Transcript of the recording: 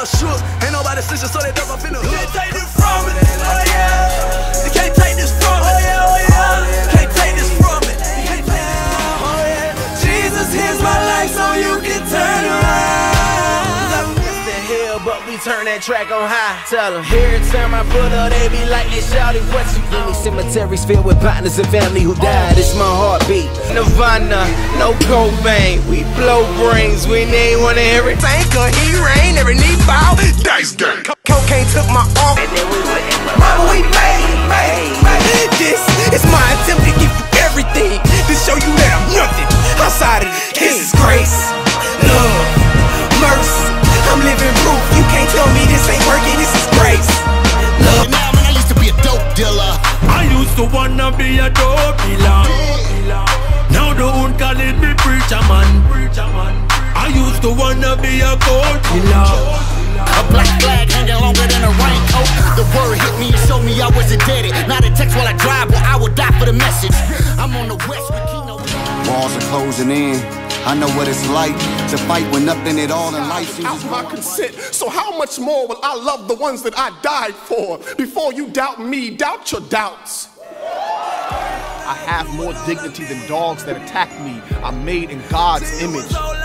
Ain't nobody snitching, so they know I'm finna. Turn that track on high. Tell them, every time I put up, they be like, they shouting, what you In these cemeteries filled with partners and family who died, it's my heartbeat. Nirvana, no Cobain, we blow brains, we ain't wanna hear it. Banker, he rain, every knee bow, dice game. Cocaine took my arm, and then we went Mama, we made, made, made. This is my attempt to give you everything, to show you that I'm nothing outside of the This is grace, to wanna be a dope dealer. Now the one calling me preacher man. I used to wanna be a gold killer. A black flag hanging longer than a raincoat. The word hit me and showed me I was indebted. Not a text while I drive, well, I would die for the message. I'm on the west with Kino. Walls are closing in. I know what it's like to fight when nothing at all in life seems Out my consent. So how much more will I love the ones that I died for? Before you doubt me, doubt your doubts. I have more dignity than dogs that attack me. I'm made in God's image.